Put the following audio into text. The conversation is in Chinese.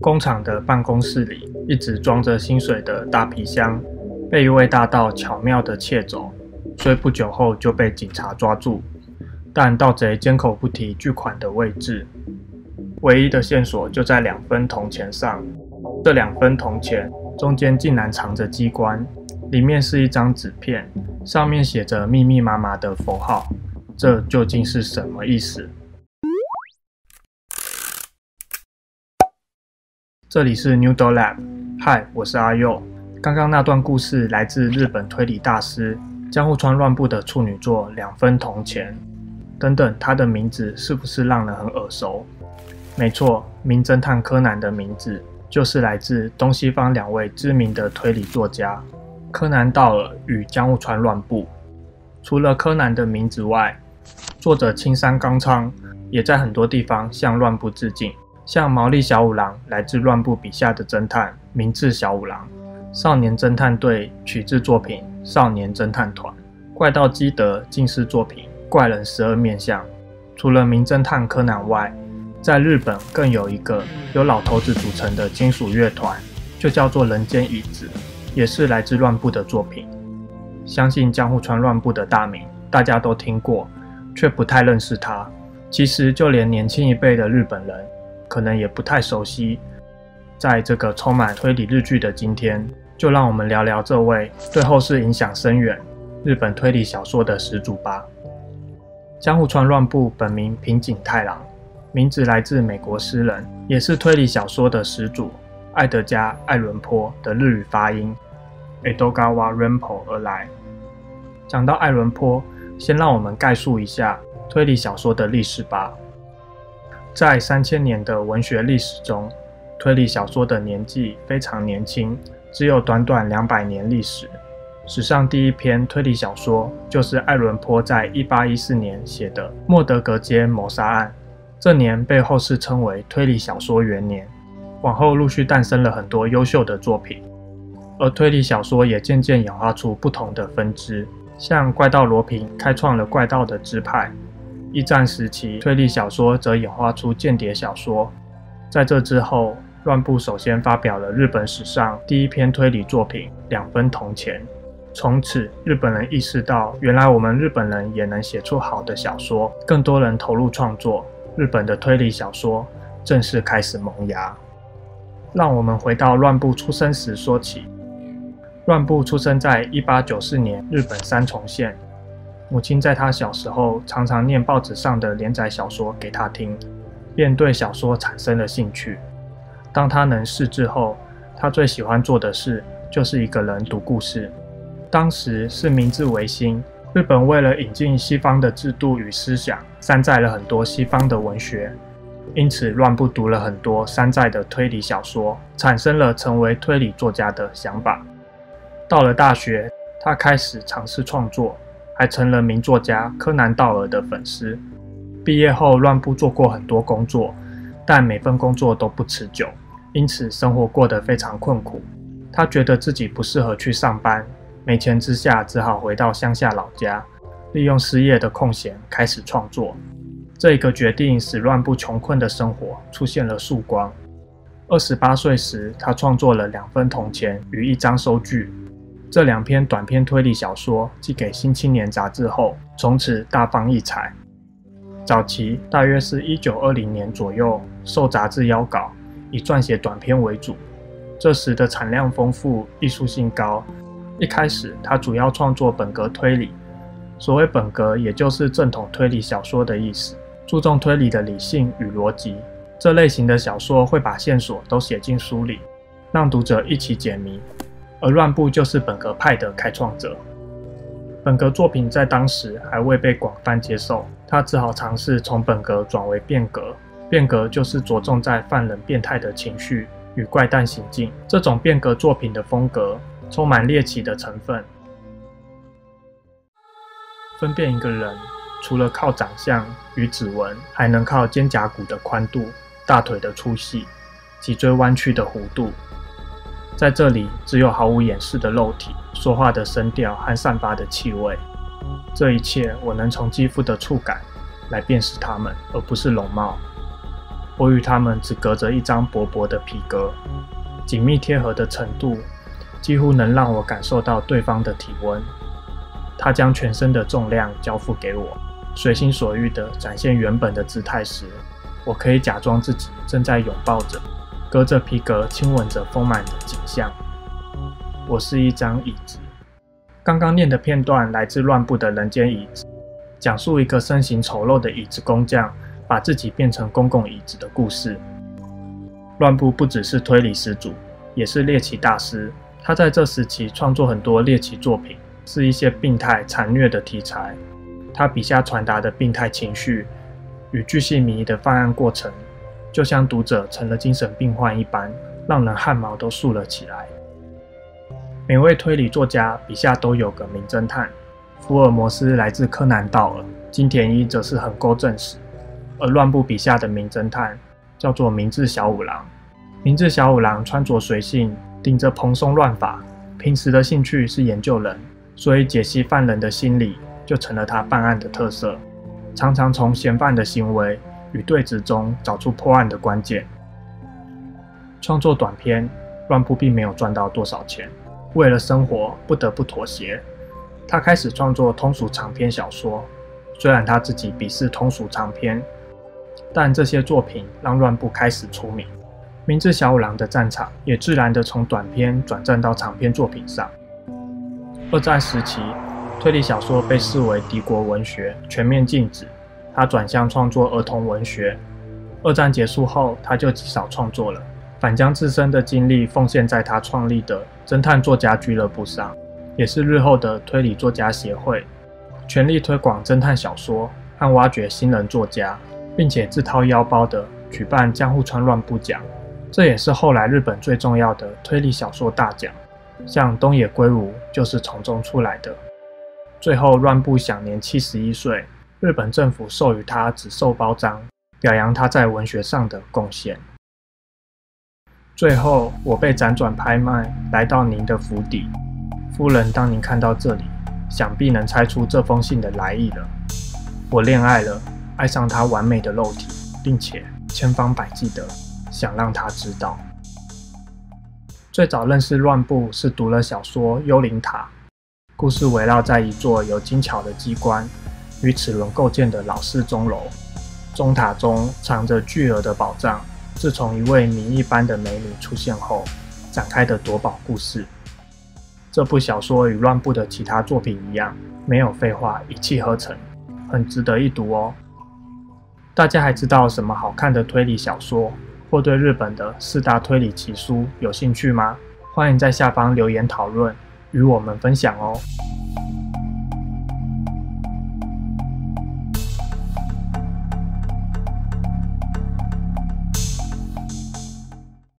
工厂的办公室里，一直装着薪水的大皮箱被一位大盗巧妙地窃走，虽不久后就被警察抓住，但盗贼缄口不提巨款的位置。唯一的线索就在两分铜钱上，这两分铜钱中间竟然藏着机关，里面是一张纸片，上面写着密密麻麻的符号，这究竟是什么意思？这里是 Noodle Lab，嗨，我是阿佑。刚刚那段故事来自日本推理大师江户川乱步的处女作《两分铜钱》。等等，他的名字是不是让人很耳熟？没错，名侦探柯南的名字就是来自东西方两位知名的推理作家柯南道尔与江户川乱步。除了柯南的名字外，作者青山刚昌也在很多地方向乱步致敬。像毛利小五郎来自乱步笔下的侦探明智小五郎，少年侦探队取自作品《少年侦探团》，怪盗基德近似作品《怪人十二面相》。除了名侦探柯南外，在日本更有一个由老头子组成的金属乐团，就叫做人间椅子，也是来自乱步的作品。相信江户川乱步的大名大家都听过，却不太认识他。其实就连年轻一辈的日本人。可能也不太熟悉，在这个充满推理日剧的今天，就让我们聊聊这位对后世影响深远日本推理小说的始祖吧。江户川乱步本名平井太郎，名字来自美国诗人，也是推理小说的始祖爱德加·艾伦坡的日语发音 Edogawa Rampo 而来。讲到艾伦坡，先让我们概述一下推理小说的历史吧。在三千年的文学历史中，推理小说的年纪非常年轻，只有短短两百年历史。史上第一篇推理小说就是爱伦坡在一八一四年写的《莫德格街谋杀案》，这年被后世称为推理小说元年。往后陆续诞生了很多优秀的作品，而推理小说也渐渐演化出不同的分支，像怪盗罗平开创了怪盗的支派。一战时期，推理小说则演化出间谍小说。在这之后，乱步首先发表了日本史上第一篇推理作品《两分铜钱》。从此，日本人意识到，原来我们日本人也能写出好的小说，更多人投入创作，日本的推理小说正式开始萌芽。让我们回到乱步出生时说起。乱步出生在一八九四年日本三重县。母亲在他小时候常常念报纸上的连载小说给他听，便对小说产生了兴趣。当他能识字后，他最喜欢做的事就是一个人读故事。当时是明治维新，日本为了引进西方的制度与思想，山寨了很多西方的文学，因此乱步读了很多山寨的推理小说，产生了成为推理作家的想法。到了大学，他开始尝试创作。还成了名作家柯南道尔的粉丝。毕业后，乱步做过很多工作，但每份工作都不持久，因此生活过得非常困苦。他觉得自己不适合去上班，没钱之下，只好回到乡下老家，利用失业的空闲开始创作。这个决定使乱步穷困的生活出现了曙光。二十八岁时，他创作了两分铜钱与一张收据。这两篇短篇推理小说寄给《新青年》杂志后，从此大放异彩。早期大约是一九二零年左右，受杂志邀稿，以撰写短篇为主。这时的产量丰富，艺术性高。一开始，他主要创作本格推理。所谓本格，也就是正统推理小说的意思，注重推理的理性与逻辑。这类型的小说会把线索都写进书里，让读者一起解谜。而乱步就是本格派的开创者。本格作品在当时还未被广泛接受，他只好尝试从本格转为变革。变革就是着重在犯人变态的情绪与怪诞行径。这种变革作品的风格充满猎奇的成分。分辨一个人，除了靠长相与指纹，还能靠肩胛骨的宽度、大腿的粗细、脊椎弯曲的弧度。在这里，只有毫无掩饰的肉体、说话的声调和散发的气味。这一切，我能从肌肤的触感来辨识它们，而不是容貌。我与他们只隔着一张薄薄的皮革，紧密贴合的程度几乎能让我感受到对方的体温。他将全身的重量交付给我，随心所欲地展现原本的姿态时，我可以假装自己正在拥抱着，隔着皮革亲吻着丰满的景象。我是一张椅子。刚刚念的片段来自乱步的人间椅子，讲述一个身形丑陋的椅子工匠把自己变成公共椅子的故事。乱步不只是推理始祖，也是猎奇大师。他在这时期创作很多猎奇作品，是一些病态残虐的题材。他笔下传达的病态情绪与巨细靡遗的犯案过程，就像读者成了精神病患一般，让人汗毛都竖了起来。每位推理作家笔下都有个名侦探，福尔摩斯来自柯南道尔，金田一则是横沟正史，而乱步笔下的名侦探叫做明智小五郎。明智小五郎穿着随性，顶着蓬松乱发，平时的兴趣是研究人，所以解析犯人的心理就成了他办案的特色，常常从嫌犯的行为与对峙中找出破案的关键。创作短篇，乱步并没有赚到多少钱。为了生活，不得不妥协。他开始创作通俗长篇小说。虽然他自己鄙视通俗长篇，但这些作品让乱步开始出名。明智小五郎的战场也自然地从短篇转战到长篇作品上。二战时期，推理小说被视为敌国文学，全面禁止。他转向创作儿童文学。二战结束后，他就极少创作了。反将自身的精力奉献在他创立的侦探作家俱乐部上，也是日后的推理作家协会，全力推广侦探小说和挖掘新人作家，并且自掏腰包的举办江户川乱步奖，这也是后来日本最重要的推理小说大奖，像东野圭吾就是从中出来的。最后，乱步享年七十一岁，日本政府授予他紫绶褒章，表扬他在文学上的贡献。最后，我被辗转拍卖，来到您的府邸。夫人，当您看到这里，想必能猜出这封信的来意了。我恋爱了，爱上他完美的肉体，并且千方百计的想让他知道。最早认识乱步是读了小说《幽灵塔》，故事围绕在一座有精巧的机关与齿轮构建的老式钟楼，钟塔中藏着巨额的宝藏。自从一位谜一般的美女出现后，展开的夺宝故事。这部小说与乱步的其他作品一样，没有废话，一气呵成，很值得一读哦。大家还知道什么好看的推理小说，或对日本的四大推理奇书有兴趣吗？欢迎在下方留言讨论，与我们分享哦。